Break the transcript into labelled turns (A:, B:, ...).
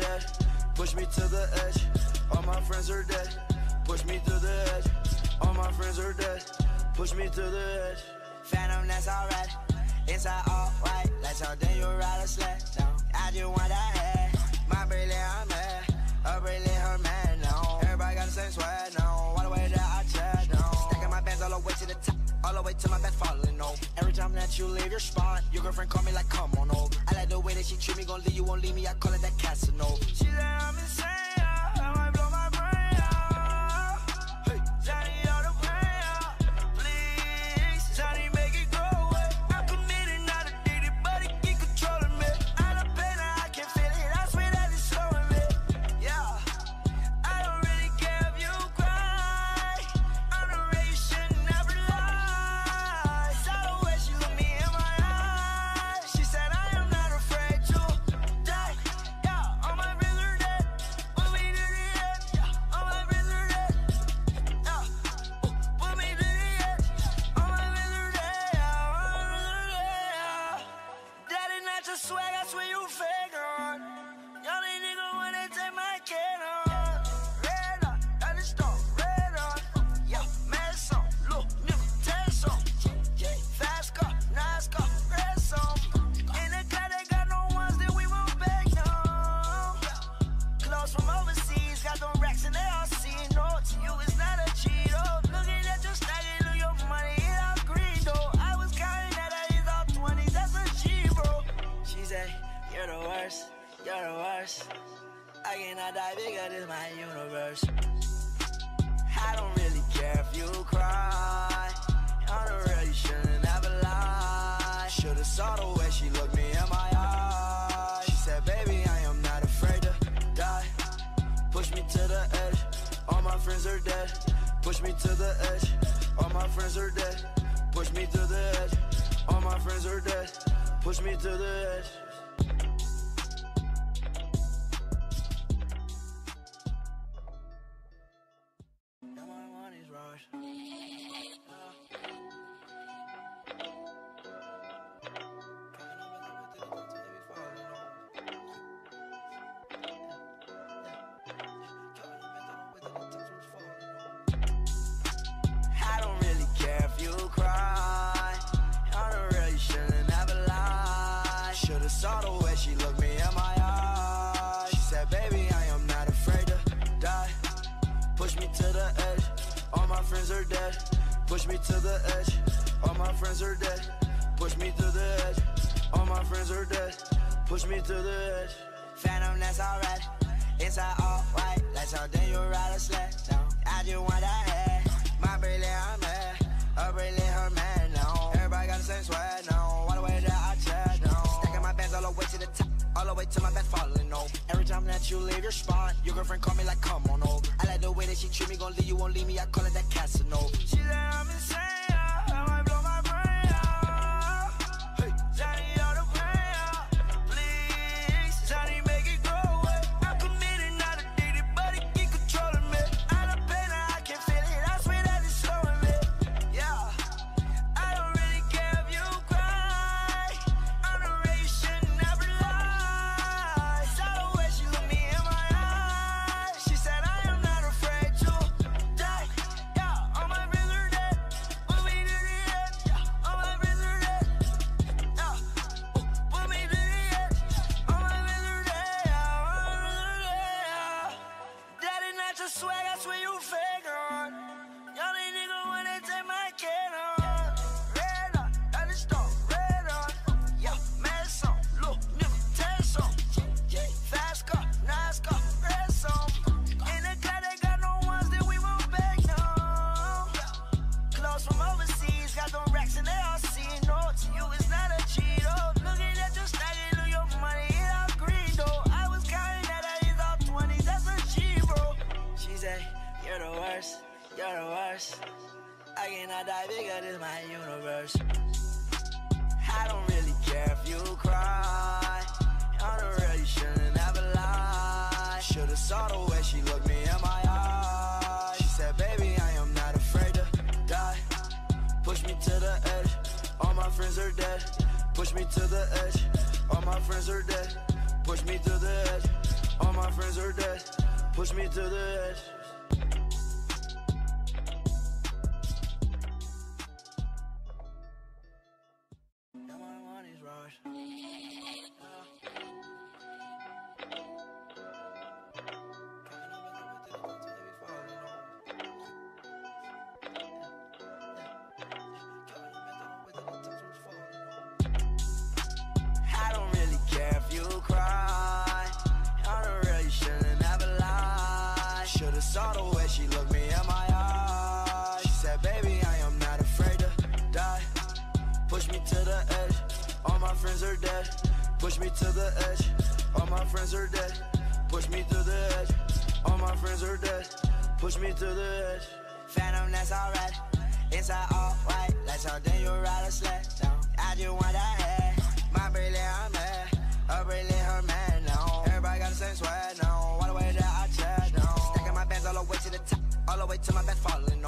A: dead. Push me to the edge. All my friends are dead. Push me to the edge. All my friends are dead. Push me to the edge.
B: Phantom, that's alright. Inside all white, like something you ride a sled. No, I just want that head. My brilliant, I'm mad. A brilliant, her man. No, everybody got the same sweat. No, all the way that I check. No, stacking my bands all the way to the top, all the way to my bed falling. Time that you leave your spot, your girlfriend call me like, come on over. I like the way that she treat me, gon' leave you, won't leave me. I call it that Casanova. She I'm insane. The. I cannot die bigger than my universe. I don't really care if you cry. I don't really shouldn't ever lie. Should've saw the way she looked me in my eyes. She said, Baby, I am not afraid to die. Push me to the edge. All my friends are dead. Push me to the edge. All my friends are dead. Push me to the edge. All my friends are dead. Push me to the edge. melhor. Push me to the edge. All my friends are dead. Push me to the edge. All my friends are dead. Push me to the edge. Phantom, that's alright. Inside all white, like something you ride a sled. No, I just want that head. My brilliant, I'm mad. A brilliant, her man. No, everybody got the same sweat. No, all the way that I check. No, stacking my bands all the way to the top, all the way to my bed falling. No, every time that you leave your spot, your girlfriend call me like, come on over. Like the way that she treat me, gon' leave you, won't leave me. I call it that Casanova. She said I'm insane. sky, bigger than my universe. I don't really care if you cry. I don't really shouldn't ever lie. Should've saw the way she looked me in my eyes. She said, baby, I am not afraid to die. Push me to the edge, all my friends are dead. Push me to the edge, all my friends are dead. Push me to the edge, all my friends are dead. Push me to the edge. dead. Push me to the edge. All my friends are dead. Push me to the edge. All my friends are dead. Push me to the edge. Phantom, that's alright. Inside all white. Like something you ride a sled. I just want that head. My brain let her mad. Her brain her now. Everybody got the same sweat now. All the way that I chat now. Stacking my bands all the way to the top.
A: All the way
B: to my bed falling.